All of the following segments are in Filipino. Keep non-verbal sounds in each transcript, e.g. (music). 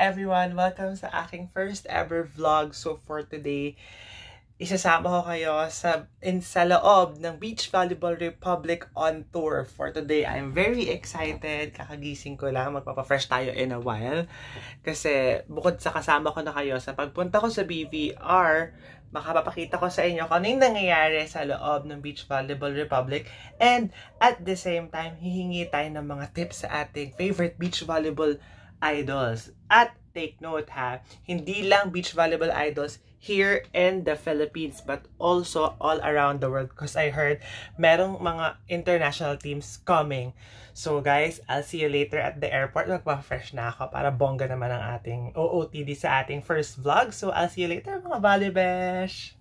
everyone! Welcome sa aking first ever vlog. So for today, isasama ko kayo sa, in, sa loob ng Beach Volleyball Republic on tour. For today, I'm very excited. Kakagising ko lang. Magpapafresh tayo in a while. Kasi bukod sa kasama ko na kayo, sa pagpunta ko sa BVR, makapapakita ko sa inyo kung ano yung nangyayari sa loob ng Beach Volleyball Republic. And at the same time, hihingi tayo ng mga tips sa ating favorite beach volleyball idols. At take note ha, hindi lang beach volleyball idols here in the Philippines but also all around the world because I heard merong mga international teams coming. So guys, I'll see you later at the airport. Magpa-fresh na ako para bongga naman ang ating OOTD sa ating first vlog. So I'll see you later mga Volleybesh!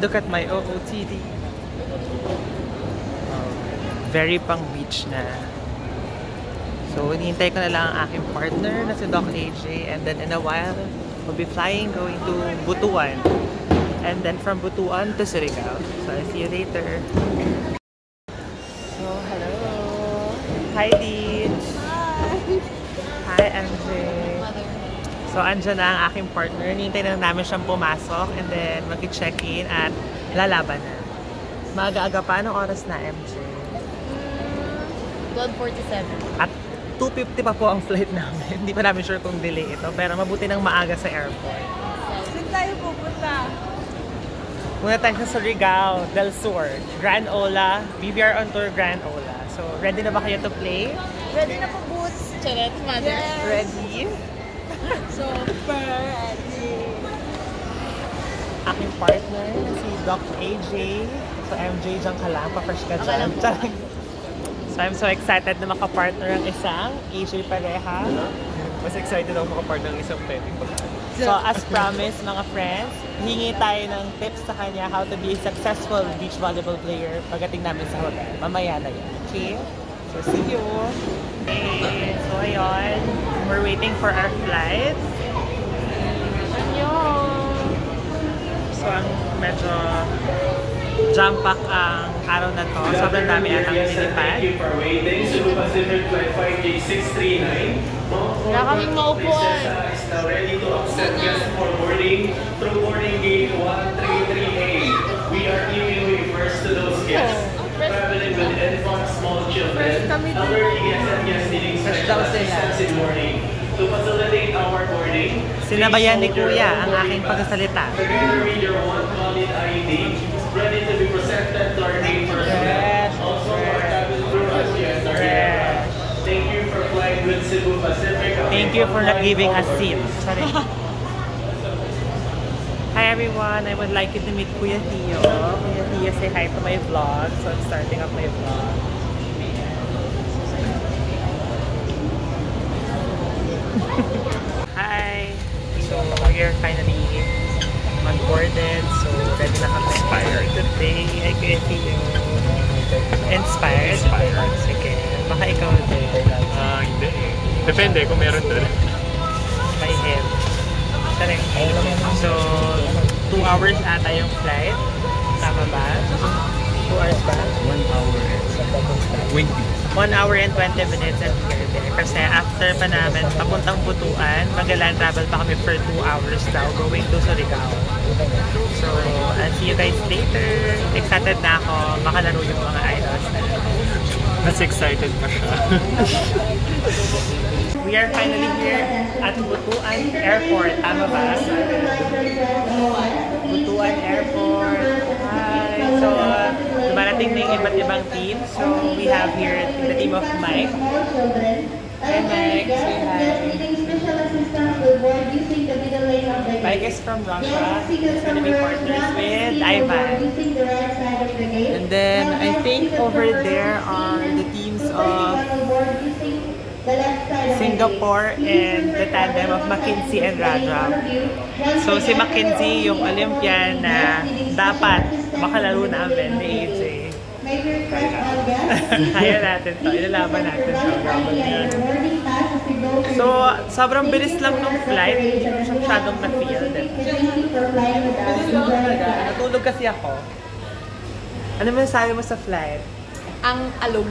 Look at my OOTD. Very pang beach na. So, hinihintay ko na lang ang aking partner na si Doc AJ and then in a while, we'll be flying going to Butuan. And then from Butuan to Surigao. So, I'll see you later. So, hello! Hi, Deej! Hi, MJ! So, andyan na ang aking partner. Nintay na namin siyang pumasok and then mag-check-in at lalaban na. Maaga-aga pa. Anong oras na, MJ? 12.47. At 2.50 pa po ang flight namin. (laughs) Hindi pa namin sure kung delay ito. Pero mabuti nang maaga sa airport. Saan tayo pupunta? Muna tayo sa Surigao del Sur. Grand Ola. BBR on tour Grand Ola. So, ready na ba kayo to play? Ready na po boots. Charet, mother. Yes. Ready? Super ready. Aking partner na si Doc AJ. So, MJ, dyan ka lang. Pa-fresh ka Okay dyan. Charot. So, I'm so excited na makapartner ang isang AJ pareha. Mas excited ako makapartner ng isang pwedeng So, as promised, mga friends, hingi tayo ng tips sa kanya how to be a successful beach volleyball player pagdating namin sa hotel. Mamaya na yan. Okay? So, see you! Okay. So, ayun. We're waiting for our flight. So, ang medyo jam-pack ang araw na to. Sobrang dami atang nilipad. Thank you for waiting. Cebu Pacific Flight 5K639. Wala kaming maupuan. is now ready to accept guests for boarding through boarding gate 133A. We are giving way first to those guests traveling with infants, small children, elderly guests, and guests needing special assistance in boarding. To facilitate our boarding, Sinabayan ni Kuya ang aking pagsasalita. Together with your one valid ID, ready to be presented to our gate personnel. Yes, Also, our cabin crew as you enter. Thank you for flying with Cebu Pacific. Thank you for not giving us seat. Sorry. (laughs) Hi everyone, I would like you to meet Kuya Tio. Tio, say hi to my vlog. So I'm starting up my vlog. (laughs) hi! So we're finally onboarded. So ready na kami. Inspired today. Hi Kuya Tio. Inspired? Inspired. Sige. Baka ikaw din. Ah, hindi. Depende kung meron doon. my head. Correct. So, two hours ata yung flight. Tama ba? Two hours ba? One hour and 20. One hour and 20 minutes and we're there. Kasi after pa namin, papuntang Butuan, mag-land travel pa kami for two hours daw going to Surigao. So, I'll see you guys later. Excited na ako makalaro yung mga idols na. Mas excited pa siya. (laughs) We are finally here at Butuan Airport. Tama ba? Butuan Airport. Hi! So, uh, dumarating na yung iba't ibang team. So, we have here the team of Mike. Hi, Mike. Say hi. Mike is from Russia. He's gonna be partners with Ivan. And then, I think over there are the teams of Singapore and the tandem of McKinsey and Radram. So si McKinsey yung Olympian na dapat makalaro namin ni AJ. Kaya natin to. Ilalaban natin to. So, sobrang bilis lang nung flight. Hindi ko siya masyadong na-feel. Natulog kasi ako. Ano masasabi mo sa flight? Ang alog.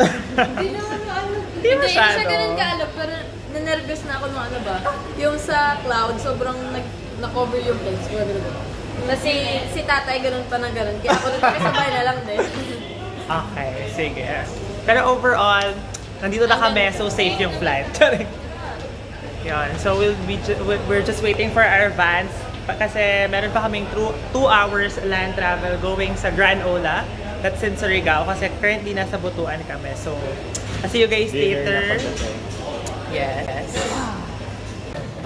Hindi naman alog. Hindi Hindi masyado. siya ganun ka-alog, pero nanervous na ako nung ano ba. Yung sa cloud, sobrang nag na-cover yung legs ko. Na si, si tatay ganun pa na ganun. Kaya ako nakasabay na lang din. (laughs) Okay, sige. Pero overall, nandito na kami, so safe yung flight. (laughs) Yun. So we'll be ju- we- we're just waiting for our vans kasi meron pa kaming 2 hours land travel going sa Grand Ola. That's in Surigao kasi currently nasa Butuan kami. So, I'll see you guys later. Yes.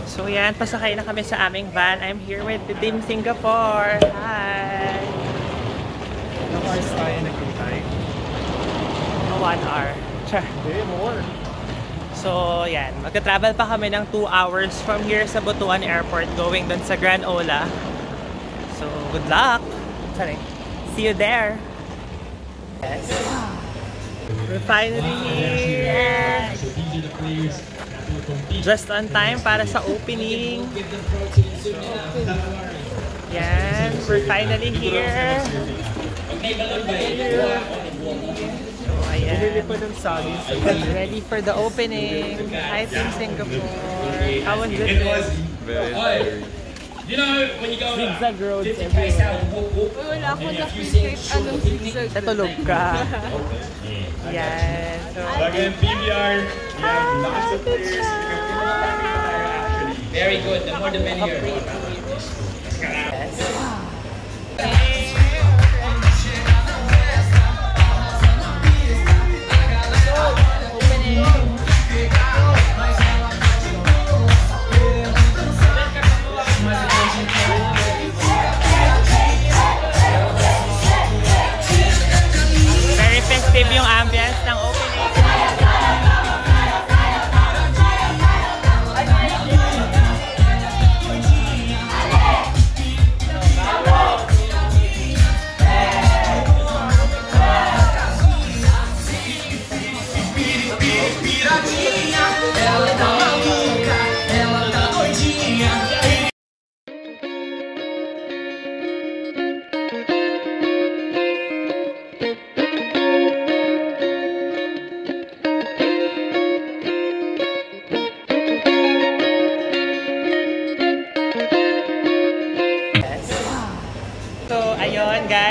So yan, pasakay na kami sa aming van. I'm here with the Team Singapore. Hi! Ilang hours tayo nagkintay? One hour. Char. Hindi, more. So, yan. Magka-travel pa kami ng 2 hours from here sa Butuan Airport going dun sa Grand Ola. So, good luck! Sorry. See you there! Yes. We're finally here! Just on time para sa opening. Yan. We're finally here. So, ayan. Saging sa Ready for the opening. Hi, Team Singapore. How was it? You know, when you go Zigzag roads place everywhere. out and walk, walk, Wala ako na feel kahit anong zigzag. Natulog ka. Yan. So, Again, PBR, we have lots of players. very good. The more the merrier. yes.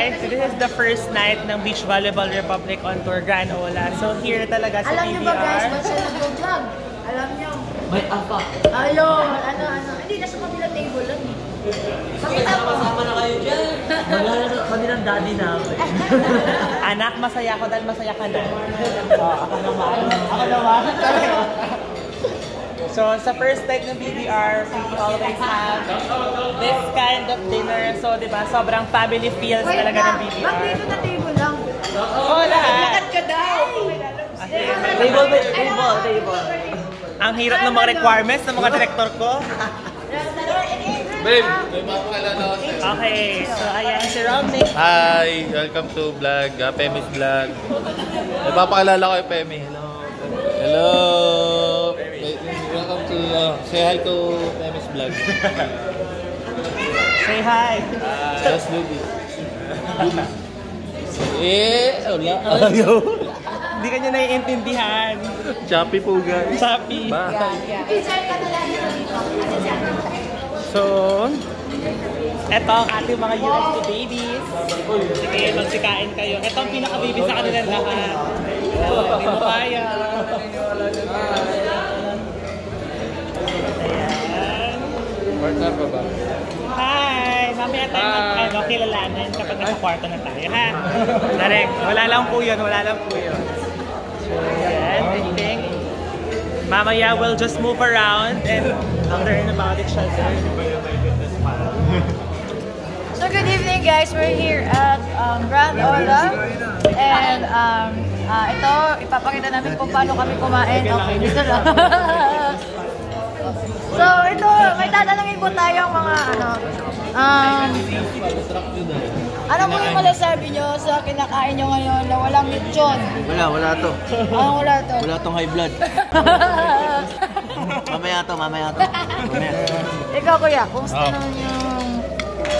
Guys. This is the first night ng Beach Volleyball Republic on Tour Grand Ola. So, here talaga sa Alam niyo ba guys, ba't siya nag-vlog? Alam niyo? May apa. Ayun, ano, ano. Hindi, nasa kabilang table lang eh. Pakita mo. Kasama na kayo dyan. Kanilang daddy namin. (laughs) Anak, masaya ako dahil masaya ka na. Oh, ako naman. Ako naman. (laughs) so, sa first night ng BBR, we always have this kind of dinner. So, di ba, sobrang family feels Wait talaga ng lang. BBR. Ba't dito na table lang? Oo, lahat. ka daw. Table, table, table. Ang hirap ng mga requirements ng mga director ko. Babe, may mapakilala ako sa'yo. Okay, so ayan si Romney. Hi! Welcome to vlog, uh, Pemi's vlog. Nagpapakilala ko kay Pemi. Hello. Hello! Uh, say hi to Pemi's vlog. Say hi. Just do this. Eh, wala. Ayaw. Hindi ka niya naiintindihan. Choppy po guys. Choppy. Bye. So, eto ang ating mga UST babies. Sige, magsikain kayo. Ito ang pinaka-baby sa kanilang lahat. Hindi mo kaya. Partner pa ba? Hi! Mamaya tayo mag, ano, kilalanan kapag nasa kwarto na tayo, ha? (laughs) Direct. Wala lang po yun, wala lang po yun. So, yan, I think. Mamaya we'll just move around and learn about each (laughs) other. So good evening guys, we're here at um, Grand Ola and um, ah, ito, ipapakita namin kung paano kami kumain. Okay, dito lang. (laughs) so ito, may tatanungin po tayong mga ano, um, Ano po yung masasabi nyo sa kinakain nyo ngayon na walang lechon? Wala, wala to. Ah, wala to. Wala tong high blood. (laughs) Mamaya to, mamaya to. Mamaya. Ikaw kuya, kumusta Oh. naman yung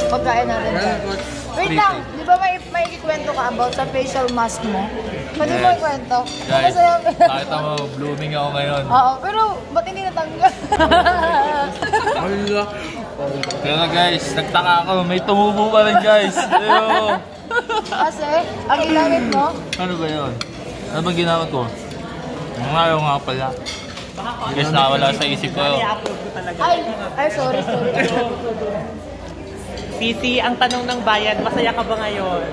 pagkain natin? Wait lang, di ba may, may ikwento ka about sa facial mask mo? Pwede mo Yes. ikwento? Guys, nakita mo, blooming ako ngayon. Oo, pero ba't hindi natanggal? Pero guys, nagtaka ako, may tumubo pa rin guys. Ayo. Kasi, ang ginamit mo, Ano ba yun? Ano ba ginamit ko? Ang ayaw nga pala. Guys, nawala sa isip ko. I-upload ko talaga. ay, ay sorry, sorry. (laughs) Titi, ang tanong ng bayan, masaya ka ba ngayon?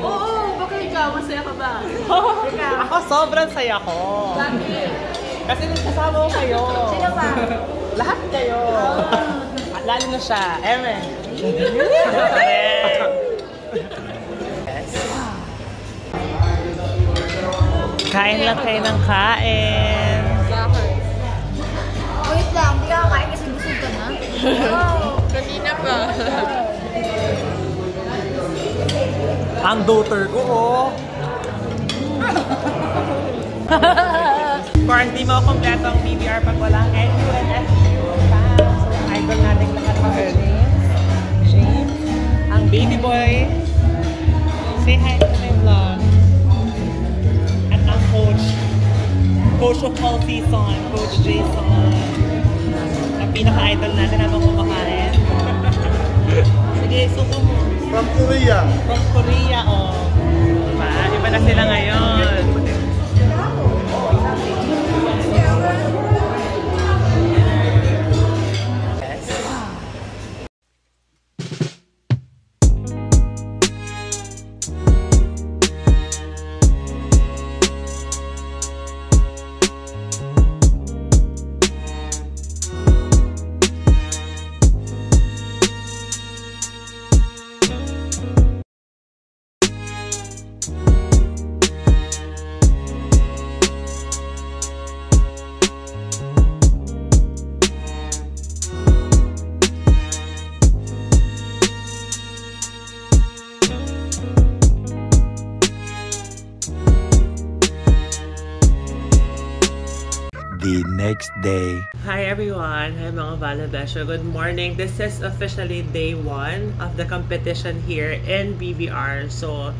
Oo, baka ikaw, masaya ka ba? (laughs) Ako sobrang saya ko. Bakit? Kasi kasama ko kayo. Sino pa? Lahat kayo. At Lalo na siya. Eme. Kain lang kayo ng kain. Bakit? Wait lang, hindi ka kakain kasi busog ka na. Kanina pa. Ang daughter ko, oh. Quarantine mo kompleto ang BBR pag walang NU and FU. So, idol natin lahat ng earnings. James, ang baby boy. Say hi to my vlog. At ang coach. Coach of all season, Coach Jason. Ang pinaka-idol natin habang kumakain. (laughs) Sige, suko mo. From Korea. From Korea, next day. Hi everyone! Hi mga Valabesyo. Good morning. This is officially day one of the competition here in BVR. So,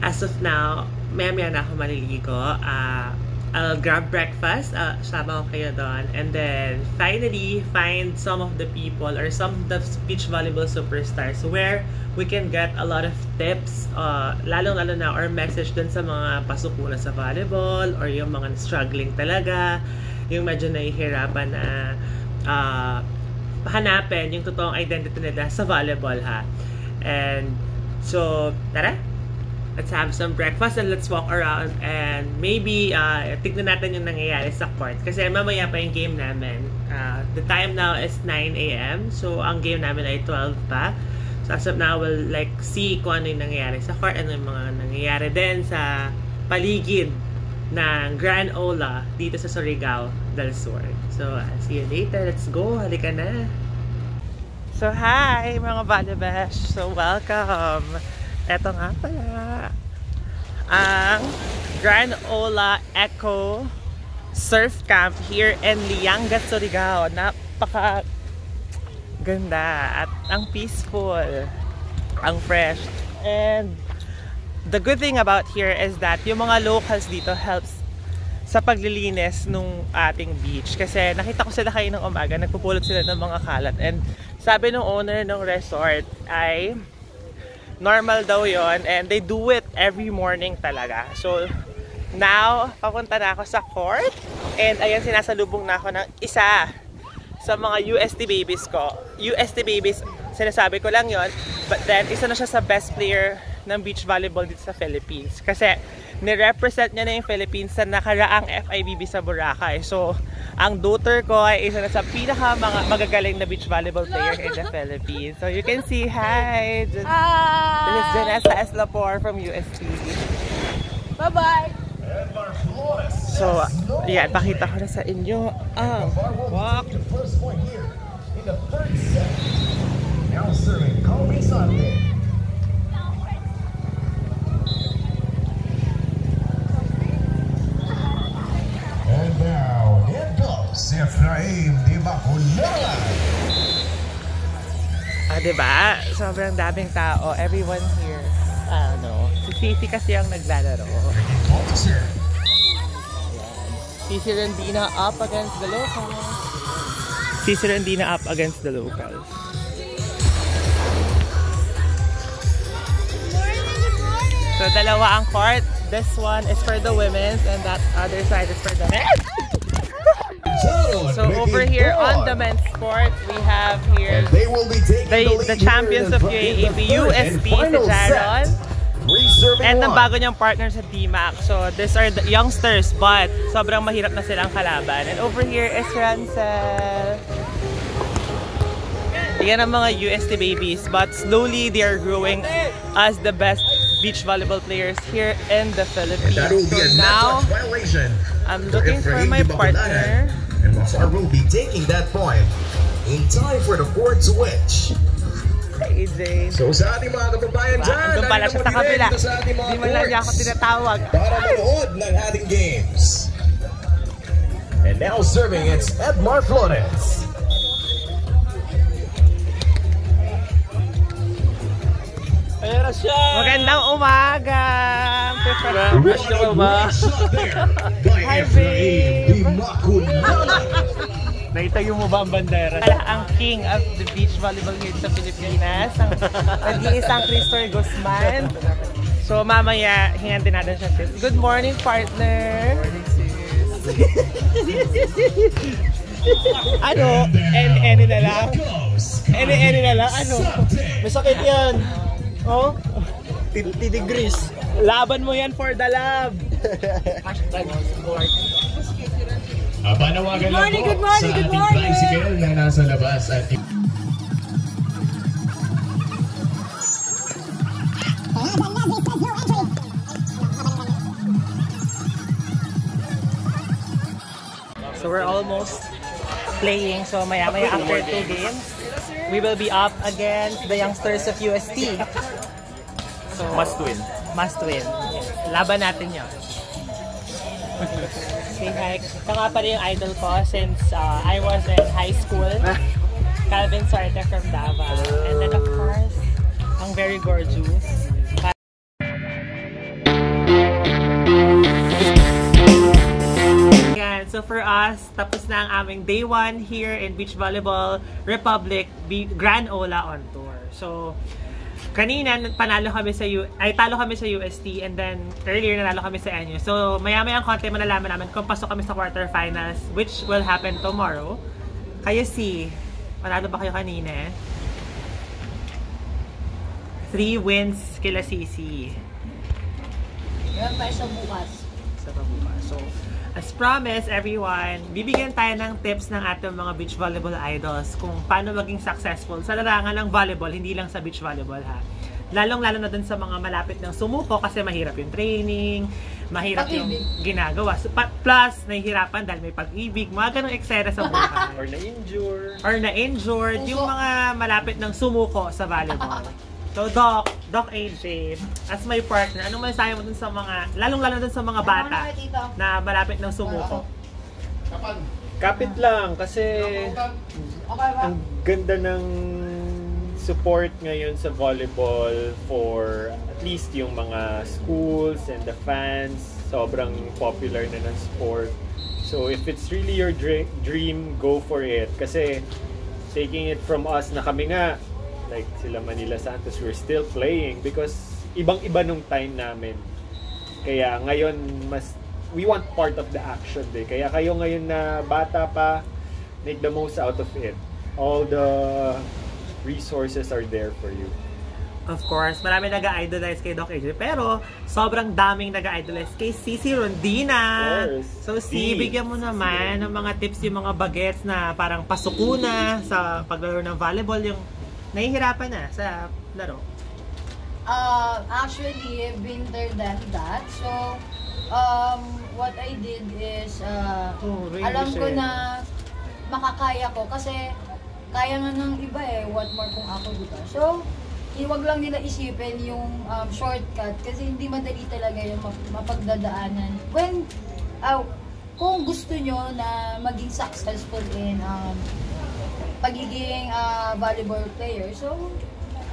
as of now, maya-maya na ako maliligo. Uh, I'll grab breakfast. Uh, sama ko kayo doon. And then, finally, find some of the people or some of the beach volleyball superstars where we can get a lot of tips, uh, lalong-lalo na, or message dun sa mga pasukuna sa volleyball or yung mga struggling talaga, yung medyo nahihirapan na uh, hanapin yung totoong identity nila sa volleyball ha. And so, tara! Let's have some breakfast and let's walk around and maybe uh, tignan natin yung nangyayari sa court. Kasi mamaya pa yung game namin. Uh, the time now is 9 a.m. So, ang game namin ay 12 pa. So, as of now, we'll like see kung ano yung nangyayari sa court, ano yung mga nangyayari din sa paligid ng Grand Ola dito sa Surigao del Sur. So, uh, see you later. Let's go. Halika na. So, hi mga Balabash! So, welcome! Eto nga pala, ang Grand Ola Echo Surf Camp here in Lianga, Surigao. Napaka ganda at ang peaceful, ang fresh. And the good thing about here is that yung mga locals dito helps sa paglilinis nung ating beach. Kasi nakita ko sila kayo ng umaga, nagpupulot sila ng mga kalat. And sabi ng owner ng resort ay normal daw yon and they do it every morning talaga. So, now, papunta na ako sa court and ayan, sinasalubong na ako ng isa sa mga UST babies ko. UST babies, sinasabi ko lang yon but then isa na siya sa best player ng beach volleyball dito sa Philippines. Kasi ni-represent niya na yung Philippines sa nakaraang FIVB sa Boracay. So, ang daughter ko ay isa na sa pinaka mga magagaling na beach volleyball player in the Philippines. So, you can see, hi! This is Janessa Eslapor from UST. Bye-bye! So, yan, pakita ko na sa inyo ang walk. First point here in the third set. Now serving Kobe Ah, diba? Sobrang daming tao. Everyone here. Ano, si Cici kasi ang naglalaro. Officer. Cici Rendina up against the locals. Cici Rendina up against the locals. So, dalawa ang court. This one is for the women's and that other side is for the men. So, over here on the men's court, we have here they will be the, the, the champions of the- the UAAP, third and USP, si final Jaron. And ang bago niyang partner sa DMAC. So, these are the youngsters, but sobrang mahirap na silang kalaban. And over here is Rancel. Yan ang mga UST babies, but slowly they are growing as the best beach volleyball players here in the Philippines. That will be So now. I'm looking for my partner. Mazar will be taking that point in time for the board switch. AJ. So sa ating mga kababayan dyan, Doon pala siya sa kabila. dito sa ating mga Di man lang niya ako tinatawag. para manood ng ating games. And now serving, it's Edmar Flores. Pera siya! Magandang umaga! Rush ka ba ba? Hi, babe. Naitayo mo ba ang bandera? Ang king of the beach volleyball here sa Pilipinas, ang nag-iisang Cristor Guzman. So mamaya, hingan din natin siya tips. Good morning, partner! Morning, sis! ano? Any-any na lang? Any-any na lang? Ano? May sakit yan! Oh? 50 degrees. Laban mo yan for the love! Uh, panawagan Good morning, lang po good morning, sa good ating morning. tricycle na nasa labas at So we're almost playing. So maya maya after two games, we will be up against the youngsters of UST. So Must win. must win. Laban natin yun. Say hi. Ito nga pala yung idol ko since uh, I was in high school. Calvin Sarte from Davao. And then of course, ang very gorgeous. So for us, tapos na ang aming day one here in Beach Volleyball Republic Grand Ola on tour. So, kanina panalo kami sa U ay talo kami sa UST and then earlier nanalo kami sa NU. So, maya-maya ang konti malalaman namin kung pasok kami sa quarterfinals which will happen tomorrow. Kayo si, panalo ba kayo kanina? Three wins kila Sisi. Meron pa isa bukas. sa pabuka. So, as promised, everyone, bibigyan tayo ng tips ng ating mga beach volleyball idols kung paano maging successful sa larangan ng volleyball, hindi lang sa beach volleyball ha. Lalong-lalo na dun sa mga malapit ng sumuko kasi mahirap yung training, mahirap yung ginagawa. So, plus, nahihirapan dahil may pag-ibig, mga ganong eksena sa buhay. (laughs) Or na-injure. Or na-injured, yung mga malapit ng sumuko sa volleyball. So, Doc, Doc AJ, as my partner, anong masasabi mo dun sa mga, lalong-lalo dun sa mga bata na malapit ng sumuko? Kapit lang kasi ang ganda ng support ngayon sa volleyball for at least yung mga schools and the fans. Sobrang popular na ng sport. So if it's really your dre- dream, go for it. Kasi taking it from us na kami nga, like sila Manila Santos, we're still playing because ibang-iba nung time namin. Kaya ngayon mas we want part of the action din. Kaya kayo ngayon na bata pa, make the most out of it. All the resources are there for you. Of course, marami nag-idolize kay Doc AJ, pero sobrang daming nag-idolize kay Cici Rondina. Of course. So, si, bigyan mo naman ng mga tips yung mga bagets na parang pasuko na sa paglalaro ng volleyball, yung nahihirapan na sa laro. Uh, actually, been there than that. So, um, what I did is, uh, Oh, really, alam ko na makakaya ko kasi kaya nga ng iba eh, what more kung ako, di ba? So, iwag lang nila isipin yung um, shortcut kasi hindi madali talaga yung map- mapagdadaanan. When, uh, kung gusto nyo na maging successful in um, pagiging ah, volleyball player, so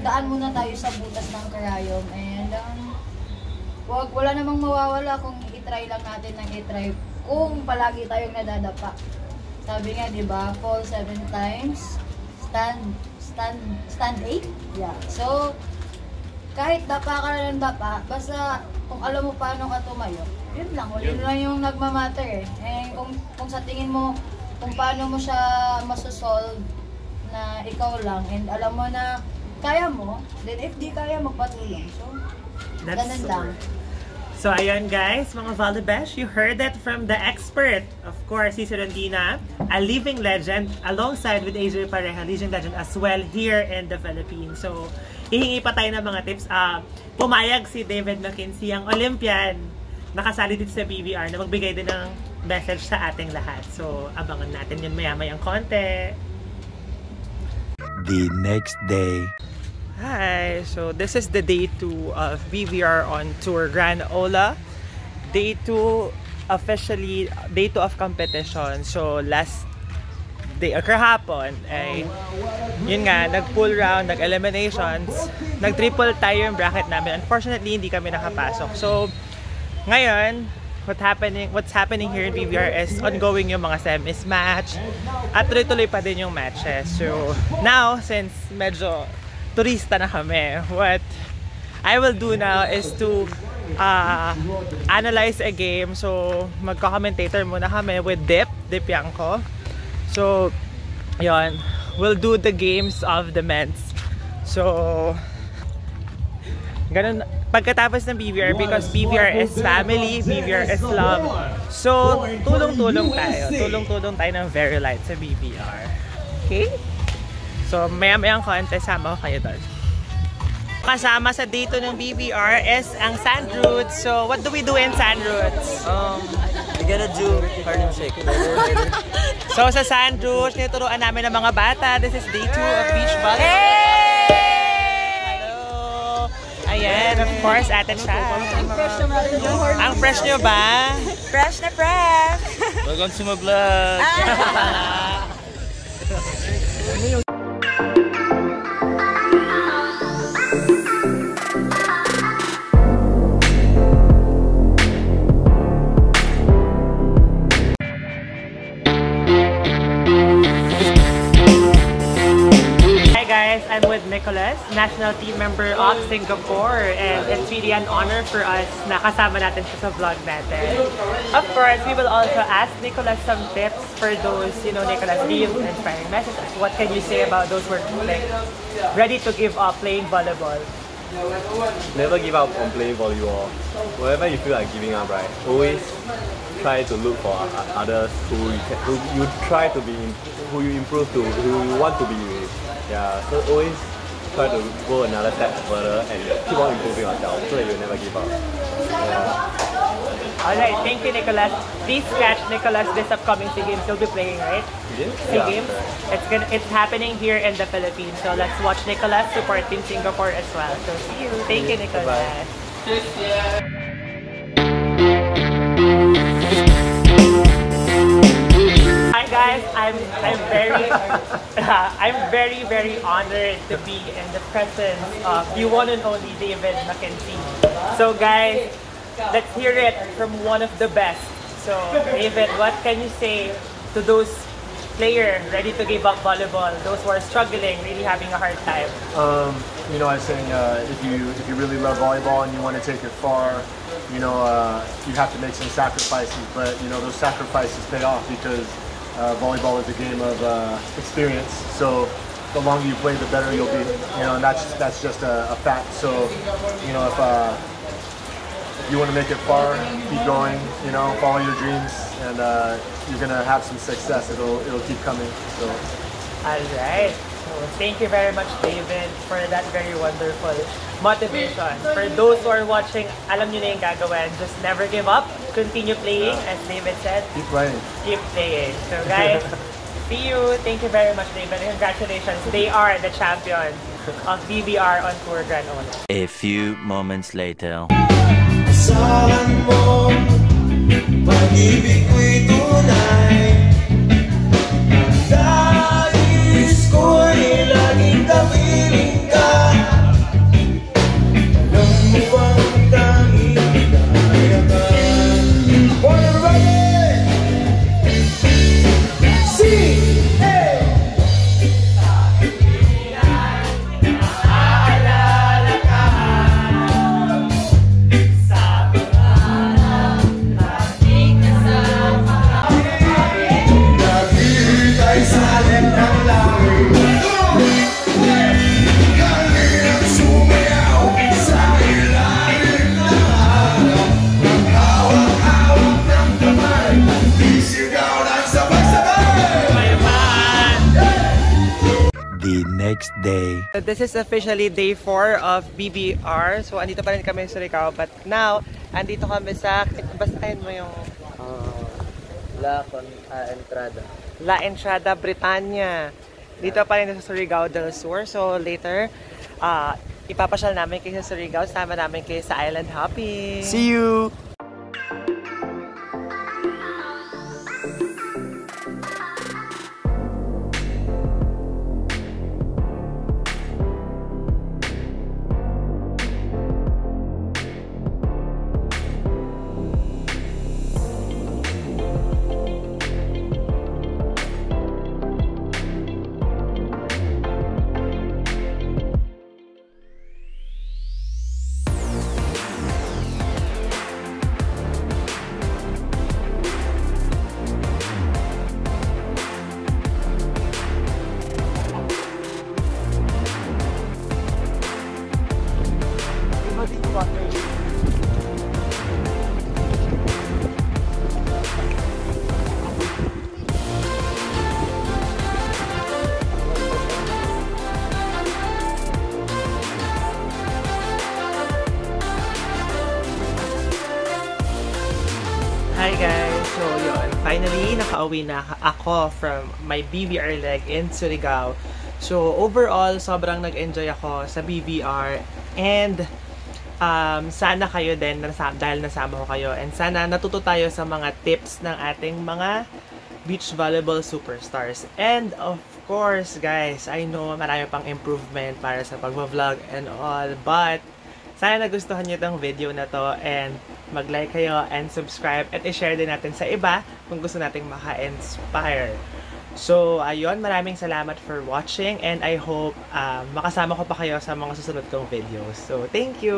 daan muna tayo sa butas ng karayom and um, wag, wala namang mawawala kung itry lang natin ng itry kung palagi tayong nadadapa. Sabi nga, di ba, fall seven times, stand, stand, stand eight? Yeah. So, kahit dapa ka na ng dapa, basta kung alam mo paano ka tumayo, yun lang, yun lang yung nagmamatter eh. Eh, kung, kung sa tingin mo, kung paano mo siya masosolve na ikaw lang and alam mo na kaya mo, then if di kaya, magpatulong. So, ganun lang. So, ayun guys, mga Volibesh, you heard it from the expert. Of course, si Serendina, a living legend, alongside with AJ Pareja, living legend as well here in the Philippines. So, hihingi pa tayo ng mga tips. Ah, pumayag si David McKinsey, ang Olympian, nakasali dito sa BBR, na magbigay din ng message sa ating lahat. So, abangan natin yun maya-mayang konti. The next day. Hi! So this is the day 2 of BVR on Tour Grand Ola. Day 2 officially, day 2 of competition. So last day, or kahapon, ay yun nga, nag-pull round, nag-eliminations, nag-triple tayo yung bracket namin. Unfortunately, hindi kami nakapasok. So, ngayon, what happening what's happening here in is ongoing yung mga semis match at tuloy-tuloy pa din yung matches. So, now, since medyo turista na kami, what I will do now is to uh, analyze a game. So, magka-commentator muna kami with Dip, Dip Yanko. So, yon We'll do the games of the men's. So, ganun. Pagkatapos ng BVR, because BVR is family, BVR is love. So, tulong-tulong tayo. Tulong-tulong tayo ng very light sa BVR. Okay? So, maya-mayang konti, sama ko kayo doon. Kasama sa dito ng BVR is ang Sand Roots. So, what do we do in Sand Roots? Um, we gonna do Harlem Shake. (laughs) So, sa Sand Roots, tinuturuan namin ng mga bata. This is day 2 of beach volleyball. Hello! Ayan, of course, ate siya. Ang fresh nyo ba? Fresh na fresh! Welcome to my vlog! Guys, I'm with Nicholas, national team member of Singapore and it's really an honor for us na kasama natin sa vlog natin. Of course, we will also ask Nicholas some tips for those, you know, Nicholas, give inspiring messages. What can you say about those who are like ready to give up playing volleyball? Never give up on playing volleyball. Whenever you feel like giving up, right, always try to look for others who you can, who you try to be, who you improve to, who you want to be with. Yeah, so always try to go another step further and keep on improving yourself so that you never give up. Yeah. Alright, thank you Nicholas. Please catch Nicholas this upcoming SEA Games. He'll be playing, right? Yeah. SEA Games. It's gonna it's happening here in the Philippines. So let's watch Nicholas support Team Singapore as well. So see you. Thank you, Nicholas. Bye-bye. Hi guys, I'm I'm very (laughs) I'm very very honored to be in the presence of the one and only David McKenzie. So guys, let's hear it from one of the best. So David, what can you say to those players ready to give up volleyball, those who are struggling, really having a hard time? Um, you know, I was saying uh, if you if you really love volleyball and you want to take it far, you know, uh, you have to make some sacrifices. But you know, those sacrifices pay off because uh, volleyball is a game of uh, experience. So the longer you play, the better you'll be. You know, and that's that's just a, a fact. So you know, if uh, if you want to make it far, keep going. You know, follow your dreams, and uh, you're gonna have some success. It'll it'll keep coming. So. Alright. So thank you very much, David, for that very wonderful motivation. For those who are watching, alam nyo na yung gagawin. Just never give up. Continue playing, as David said. Keep playing. Keep playing. So guys, (laughs) see you. Thank you very much, David. Congratulations. They are the champion of BBR on Tour Grand Ola. A few moments later. Asahan mo, pag-ibig ko'y tunay So this is officially day 4 of BBR. So andito pa rin kami sa Surigao. But now, andito kami sa, basahin mo yung La con ah, entrada. La Entrada Britannia. Dito pa rin sa Surigao del Sur. So later, uh, ipapasyal namin kayo sa Surigao. Sama namin kayo sa Island Hopping. See you! Nakauwi na ako from my BBR leg in Surigao. So overall, sobrang nag-enjoy ako sa BBR and um, sana kayo din dahil nasama ko kayo and sana natuto tayo sa mga tips ng ating mga beach volleyball superstars. And of course, guys, I know marami pang improvement para sa pagbablog and all, but sana nagustuhan niyo itong video na to and mag-like kayo and subscribe at i-share din natin sa iba kung gusto nating maka-inspire. So, ayun, maraming salamat for watching and I hope um, makasama ko pa kayo sa mga susunod kong videos. So, thank you!